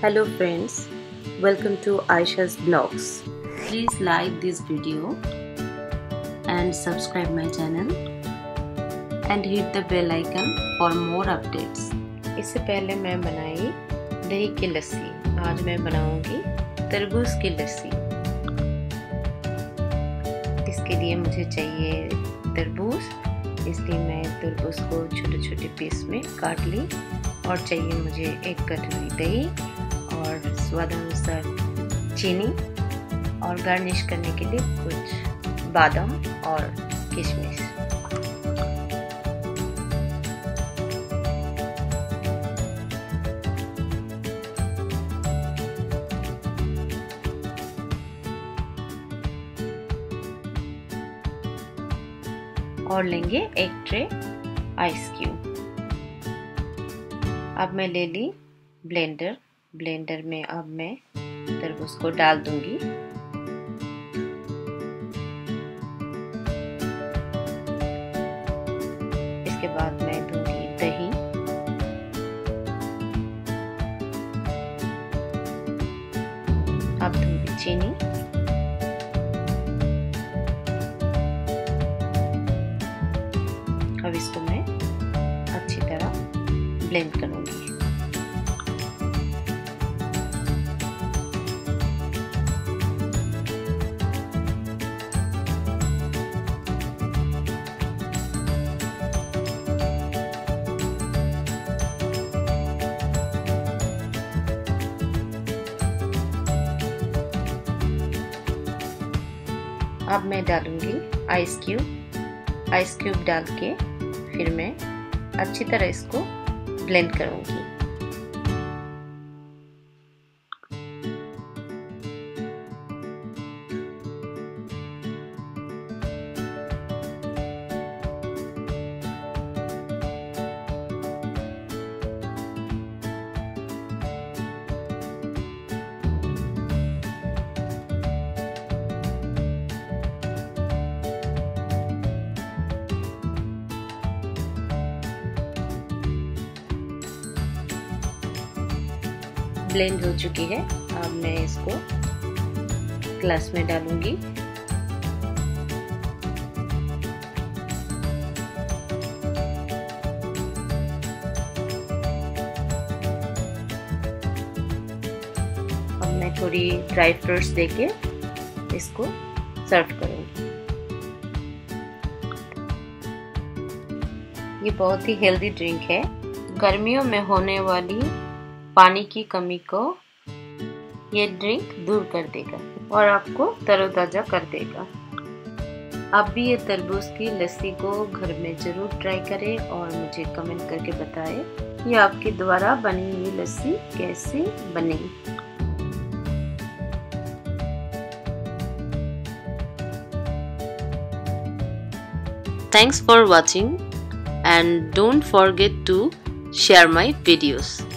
Hello friends, welcome to Aisha's blogs. Please like this video and subscribe my channel and hit the bell icon for more updates. इससे पहले मैं बनाई दही की लस्सी आज मैं बनाऊँगी तरबूज की लस्सी इसके लिए मुझे चाहिए तरबूज इसलिए मैं तरबूज को छोटे छोटे पीस में काट ली और चाहिए मुझे एक कटोरी दही और स्वाद अनुसार चीनी और गार्निश करने के लिए कुछ बादाम और किशमिश। और लेंगे एक ट्रे आइस क्यूब। अब मैं ले ली ब्लेंडर। ब्लेंडर में अब मैं तरबूज को डाल दूँगी। इसके बाद मैं दूँगी दही। अब दूँगी चीनी। अब इसको मैं अच्छी तरह ब्लेंड करूँगी। अब मैं डालूँगी आइस क्यूब आइस क्यूब डाल के फिर मैं अच्छी तरह इसको ब्लेंड करूँगी। ब्लेंड हो चुकी है। अब मैं इसको ग्लास में डालूँगी। अब मैं थोड़ी ड्राई फ्रूट्स देके इसको सर्व करूँगी। ये बहुत ही हेल्दी ड्रिंक है। गर्मियों में होने वाली पानी की कमी को ये ड्रिंक दूर कर देगा और आपको तरोताज़ा कर देगा आप भी ये तरबूज की लस्सी को घर में ज़रूर ट्राई करें और मुझे कमेंट करके बताएँ ये आपके द्वारा बनी हुई लस्सी कैसे बनी Thanks for watching and don't forget to share my videos.